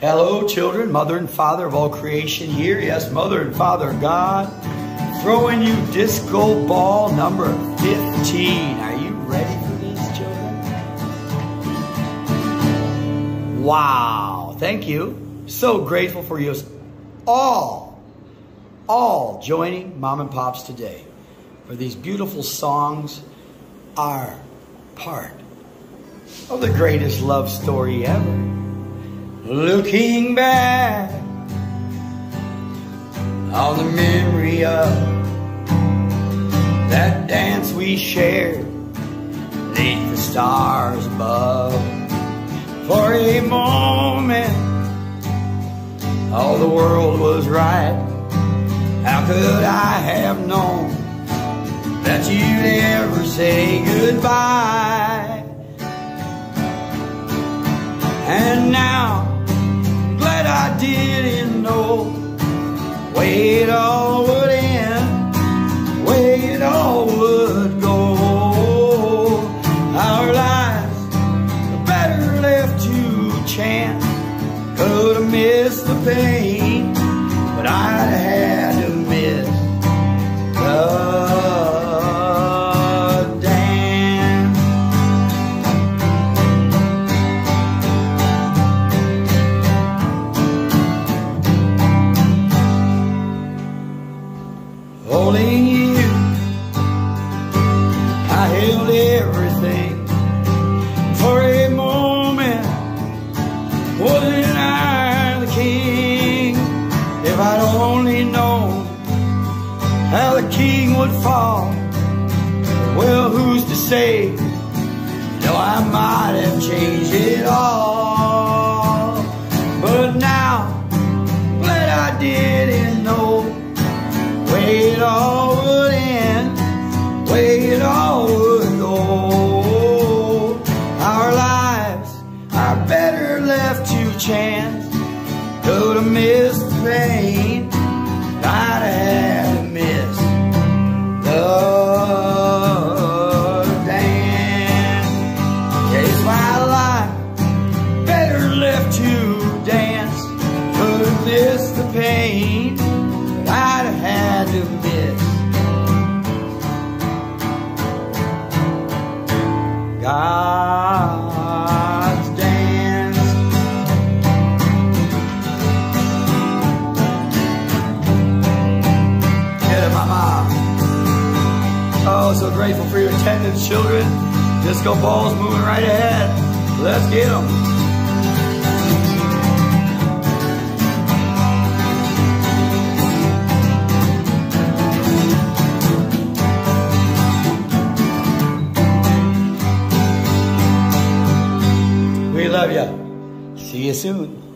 Hello, children, mother and father of all creation here. Yes, mother and father God. Throwing you disco ball number 15. Are you ready for these, children? Wow. Thank you. So grateful for you all, all joining mom and pops today for these beautiful songs are part of the greatest love story ever. Looking back on the memory of that dance we shared beneath the stars above. For a moment, all the world was right. How could I have known that you'd ever say goodbye? Didn't know way it all would end, way it all would go. Our lives better left to chance. Could have missed the pain, would only known how the king would fall. Well, who's to say? No, I might have changed it all. But now, glad I didn't know way it all chance. Could have missed the pain, I'd have had to miss the dance. It's my life, better left to dance. Could have missed the pain I'd have had to miss. God. Oh, so grateful for your attendance, children. Disco ball's moving right ahead. Let's get them. We love you. See you soon.